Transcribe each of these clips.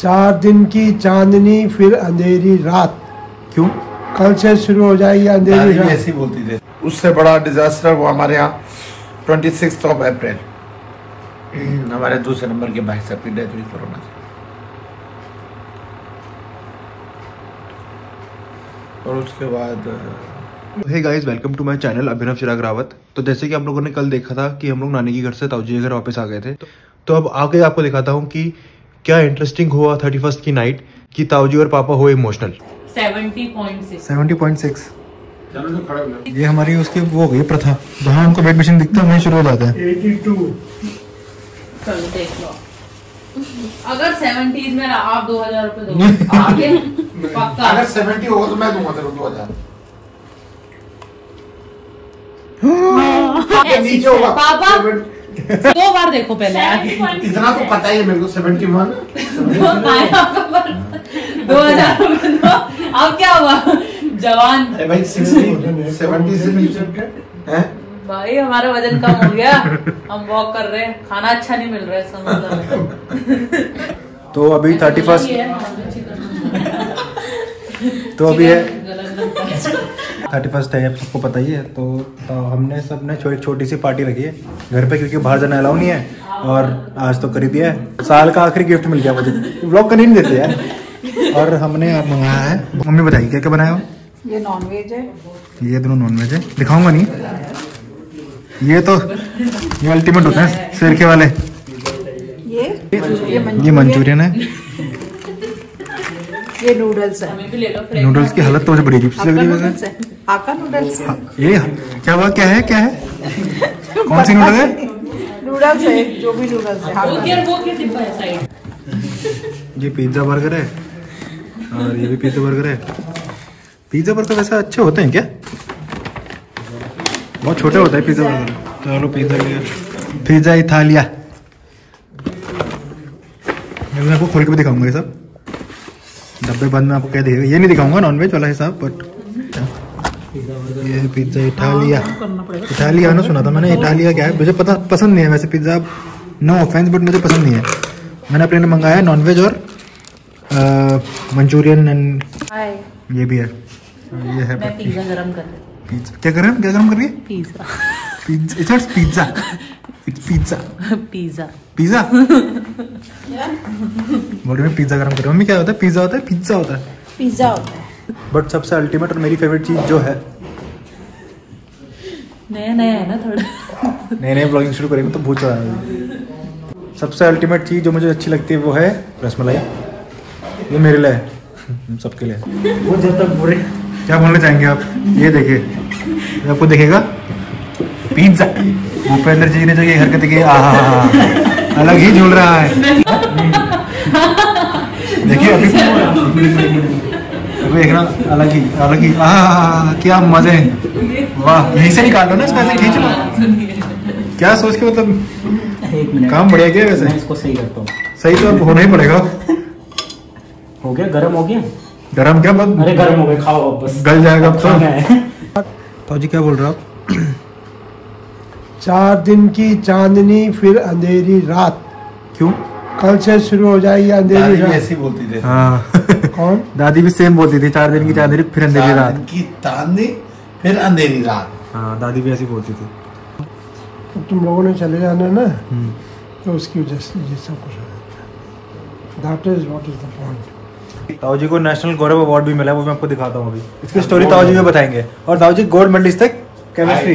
चार दिन की चांदनी फिर अंधेरी रात। क्यों? कल से शुरू हो जाएगी अंधेरी रात। ऐसे बोलती थी। उससे बड़ा डिजास्टर वो हमारे यहाँ ट्वेंटी सिक्स ऑफ़ अप्रैल हमारे दूसरे नंबर के भाई साहब की डेथ हुई कोरोना से। और उसके बाद hey guys welcome to my channel Abhinav Chirag Rawat तो जैसे कि हम लोगों ने कल देखा था कि हम लोग नानी के घर से ताऊजी के घर वापस आ गए थे। तो अब आगे आपको दिखाता हूँ कि क्या इंटरेस्टिंग हुआ थर्टी फ़र्स्ट की नाइट कि ताऊजी और पापा हुए इमोशनल सेवेंटी पॉइंट सिक्स। चलो तो हो। ये हमारी उसकी वो गई प्रथा। जहाँ हमको बेड मशीन दिखता है वहीं शुरू हो जाता है। 82 देख लो। अगर 70s में आप 2000 रुपए दो आगे। पक्का। अगर सेवेंटी होगा तो मैं दूँगा तेरे को दो हज़ार। ऐसे नीचे होगा पापा 70 दो बार देखो पहले इतना तो पता ही है मेरे को सेवेंटी वन दो हज़ार अब क्या हुआ? जवान। भाई सेवेंटी से नीचे भाई हमारा वज़न कम हो गया। हम वॉक कर रहे हैं। खाना अच्छा नहीं मिल रहा है मतलब। तो अभी थर्टी फ़र्स्ट तो अभी है थर्टी फ़र्स्ट है सबको पता ही है। तो, तो हमने सबने छो, छोटी सी पार्टी रखी है घर पे क्योंकि बाहर जाना अलाउ नहीं है और आज तो कर ही। दिया है साल का आखिरी गिफ्ट मिल गया मुझे। ब्लॉग करने नहीं देते यार। और हमने मंगाया है। मम्मी बताइए क्या क्या बनाया हो? ये नॉन वेज है। ये दोनों नॉन वेज है। दिखाऊँगा नहीं। ये तो ये अल्टीमेट होता है सिरके वाले। ये ये मंचूरियन है। ये नूडल्स है। हमें भी ले लो फ्रेंड नूडल्स की हालत तो मुझे बड़ी अजीब सी लग रही है वैसे नूडल्स है। नूडल्स हाँ, ये क्या हुआ क्या है क्या है? कौन सी नूडल है? नूडल्स है जो भी नूडल्स है। वो क्या वो क्या डिब्बा साइड? ये पिज्जा बर्गर है। और ये भी पिज्जा बर्गर है। पिज्जा बर्गर वैसे अच्छे होते हैं क्या? बहुत छोटे होते हैं पिज्जा बर्गर चलो पिज्जा लिया पिज्जा इटालिया मैं आपको खोल के भी दिखाऊँगा ये सब। डब्बे बंद में आपको क्या दिखेगा ये नहीं दिखाऊँगा नॉनवेज वाला हिसाब बट ये पिज्जा इटालिया। इटालिया ना सुना था मैंने इटालिया क्या है? मुझे पता पसंद नहीं है वैसे पिज्जा नो ऑफेंस बट मुझे पसंद नहीं है। मैंने अपने मंगाया नॉनवेज और मंचूरियन एंड ये भी है। ये है पिज्जा गरम कर पिज्जा क्या हैं? क्या गरम कर रही है? Pizza pizza it's not pizza it's pizza pizza pizza बोल रही मैं पिज्जा गरम कर रही हूँ। मम्मी क्या होता है? पिज्जा होता है? पिज्जा होता है। पिज्जा होता है। बट सबसे अल्टीमेट और मेरी फेवरेट चीज़ जो है। नया नया है ना थोड़ा। नए नए ब्लॉगिंग शुरू करेंगे तो भूत चढ़ा सबसे अल्टीमेट चीज़ जो मुझे अच्छी लगती है वो है रसमलाई। ये मेरे लिए सबके लिए वो जब तक बुरे क्या बोलना चाहेंगे आप? ये देखिए। आपको देखेगा? पिज्जा भूपेंद्र जी ने जो ये हरकत की अलग ही झूल रहा है देखिए अभी अभी देखना अलग ही अलग ही क्या मज़े हैं वाह यहीं से निकाल लो ना इसको ऐसे खींच लो क्या सोच के मतलब काम बढ़िया मैं वैसे इसको सही करता हूँ सही तो अब होना ही पड़ेगा हो गया गर्म हो गया गरम क्या बस अरे गर्म हो गया खाओ बस गल जाएगा अब तो खाना तो जी क्या बोल रहे हो आप चार दिन की चांदनी फिर अंधेरी रात। क्यों? कल से शुरू हो जाएगी अंधेरी रात? ऐसे ही बोलती थी। हाँ। कौन? दादी भी सेम बोलती थी चार दिन की चांदनी फिर अंधेरी रात। की चांदनी फिर अंधेरी रात। हाँ दादी भी ऐसी बोलती थी। अब तुम लोगों ने चले जाना है ना हम्म। तो उसकी वजह से ये सब कुछ हो जाता है। That is what is the point Tau ji को नेशनल गौरव अवार्ड भी मिला है वो मैं आपको दिखाता हूँ अभी। इसकी स्टोरी ताऊ जी में बताएँगे। और ताऊ जी गोल्ड मेडलिस्ट तक केमिस्ट्री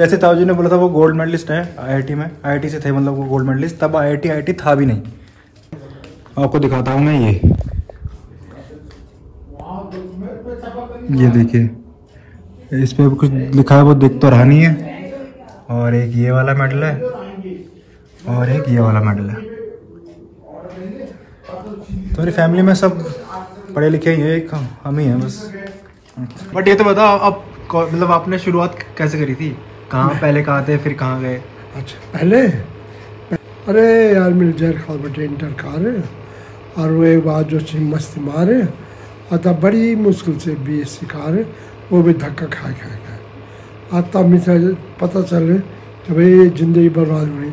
जैसे ताऊ जी ने बोला था वो गोल्ड मेडलिस्ट है आईआईटी में। आईआईटी से थे मतलब वो गोल्ड मेडलिस्ट तब आईआईटी आईआईटी था भी नहीं। आपको दिखाता हूँ मैं ये। ये देखिए। इस पर कुछ लिखा है, वो दिख तो रहा नहीं है। और एक ये वाला मेडल है। और एक ये वाला मेडल है। तुम्हारी फैमिली में सब पढ़े लिखे ही हैं एक हम ही हैं बस। बट ये तो बताओ अब मतलब आपने शुरुआत कैसे करी थी? कहाँ पहले कहाँ थे, फिर कहाँ गए? अच्छा पहले? अरे यार, मिल जाए खाल बटे इंटर खा रहे और वो एक बार जो चीज़ मस्ती मारे, और तब बड़ी मुश्किल से बी एस सी खा रहे वो भी धक्का खा खा खाए। और तब मुझे पता चले कि भाई ये ज़िंदगी बर्बाद हुई,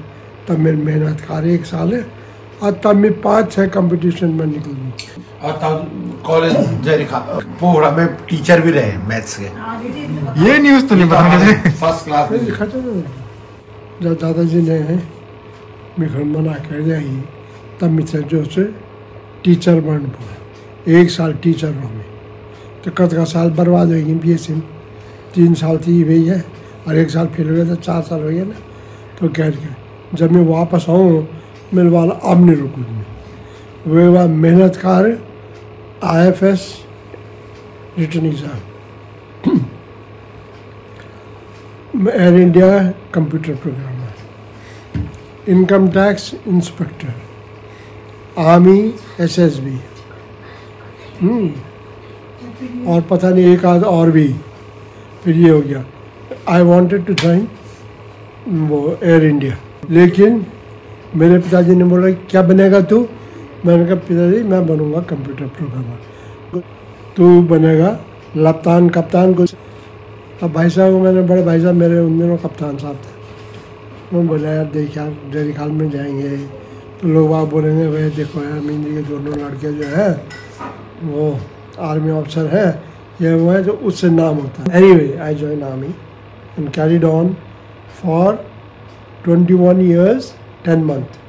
तब मेरी मेहनत खा रही एक साल है और तब मैं पाँच छः कंपटीशन में निकल गई और तब कॉलेज पूरा में टीचर भी रहे मैथ्स के। ये न्यूज़ तो नहीं पता मुझे। फ़र्स्ट क्लास फिर दिखा था जब दादाजी ने मेरे मना कर ही तब मुझसे जो से टीचर बन पड़ा। एक साल टीचर रहा मैं तो कद का साल बर्बाद हो गई बी एस सी तीन साल थी वही है और एक साल फेल हो गया तो चार साल हो गया ना। तो कह जब मैं वापस आऊँ मेरे वाला अब नहीं रुकूँगी वे बात मेहनत car I F S written exam Air India computer programmer income tax inspector army S S B और पता नहीं, एक आध और भी। फिर ये हो गया। आई वॉन्टेड टू ज्वाइन वो एयर इंडिया लेकिन मेरे पिताजी ने बोला, क्या बनेगा तू? मैंने कहा, पिताजी, मैं बनूँगा कंप्यूटर प्रोग्रामर। तू बनेगा लपतान कप्तान कुछ। अब भाई साहब मैंने, बड़े भाई साहब मेरे, उन दिनों कप्तान साहब थे। मैं बोला, यार, देख यार डेरी खाल में जाएँगे। तो लोग वहाँ बोलेंगे भाई देखो यार मींदी के दोनों लड़के जो है, वो आर्मी ऑफिसर है, ये वो है जो उससे नाम होता है। Anyway I join army and carried on for twenty one years Ten month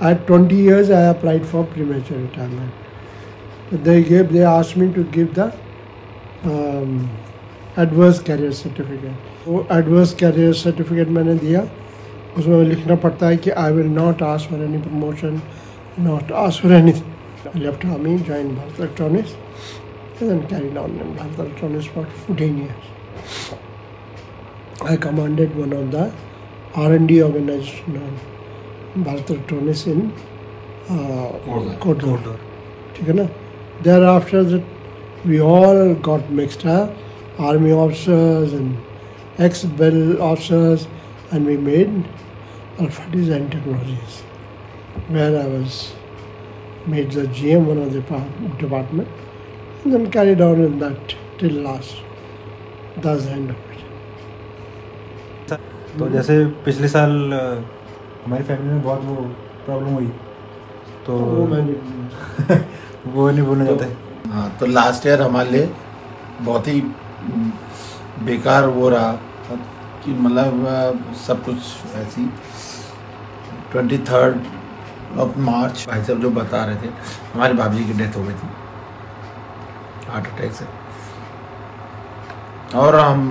At 20 years, I applied for premature retirement. They gave, they asked me to give the um, adverse career certificate. वो adverse career certificate मैंने दिया उसमें लिखना पड़ता है कि I will not ask for any promotion not ask for any left army join Bharat Electronics and carried on in Bharat Electronics for 14 years. I commanded one of the R&D organization on Bharat Electronics in uh, Kotor. ठीक है ना there after that we all got mixed up army officers and ex-bell officers and we made Alpha Design Technologies where I was made the GM one of the pa- department and then carried on in that till last. That's the end of it. तो जैसे पिछले साल हमारी family में बहुत वो problem हुई। तो वो नहीं बोलना चाहते। हाँ तो लास्ट ईयर हमारे लिए बहुत ही बेकार वो रहा। कि मतलब सब कुछ ऐसी। ट्वेंटी थर्ड ऑफ़ मार्च भाई साहब जो बता रहे थे हमारे भाभी की डेथ हो गई थी। हार्ट अटैक से। और हम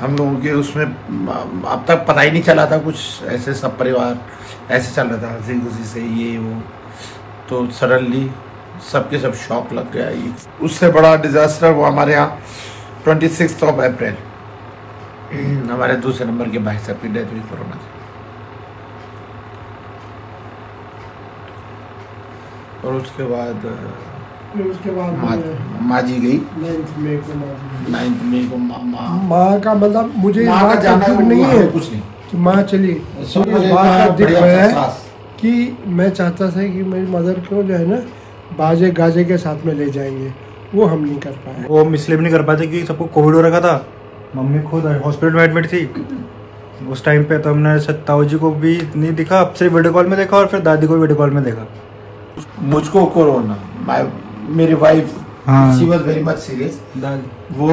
हम लोगों के उसमें, अब तक पता ही नहीं चला था कुछ, ऐसे सब परिवार, ऐसे चल रहा था हँसी खुशी से, ये, वो। तो सडनली सबके सब शॉक लग गया, ये। उससे बड़ा डिजास्टर वो हमारे यहाँ, ट्वेंटी सिक्स ऑफ़ अप्रैल। हमारे दूसरे नंबर के भाई साहब की डेथ हुई कोरोना से। और उसके बाद फिर उसके बाद माँ मैंने माँ जी गई। नाइन्थ मई को माँ को का मतलब मुझे माँ का जाना नहीं है। कुछ नहीं। कि माँ चली। बात का है। कि मैं चाहता था कि मेरी मदर को जो है ना बाजे गाजे के साथ में ले जाएँगे। वो हम नहीं कर पाए। वो हम इसलिए भी नहीं कर पाते क्योंकि सबको कोविड हो रखा था। मम्मी खुद हॉस्पिटल में एडमिट थी। उस टाइम पे तो हमने ताऊ जी को भी नहीं दिखा। सिर्फ़ वीडियो कॉल में देखा और फिर दादी को भी वीडियो कॉल में देखा। मुझको कोरोना। मेरी wife. She was very much serious वो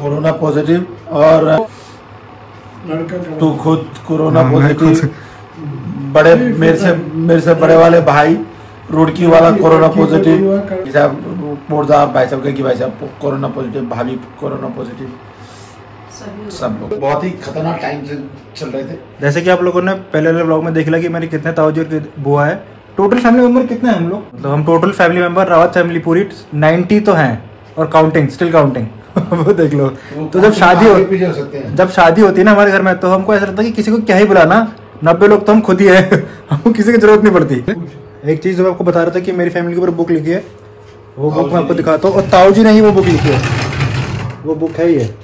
कोरोना पॉजिटिव और तू खुद कोरोना हाँ, पॉजिटिव बड़े मेरे से मेरे से बड़े वाले भाई रुड़की वाला कोरोना पॉजिटिव साहब भाई साहब कहे कि भाई साहब कोरोना पॉजिटिव भाभी कोरोना पॉजिटिव सब लोग। बहुत ही खतरनाक टाइम से चल रहे थे। जैसे कि आप लोगों ने पहले वाले ब्लॉग में देख लिया कि मेरे कितने ताऊ जी और बुआ है। टोटल फैमिली मेंबर कितने हैं हम लोग? मतलब हम total family member Rawat family पूरी 90 तो हैं और काउंटिंग स्टिल काउंटिंग वो देख लो। तो जब शादी हो हो हैं। जब शादी होती है ना हमारे घर में तो हमको ऐसा लगता है कि किसी को क्या ही बुलाना। नब्बे लोग तो हम खुद ही है। हमको किसी की ज़रूरत नहीं पड़ती। एक चीज़ जो आपको बता रहा था कि मेरी फैमिली के ऊपर बुक लिखी है वो बुक मैं आपको दिखाता हूँ। और ताऊ जी ने ही वो बुक लिखी है। वो बुक है ये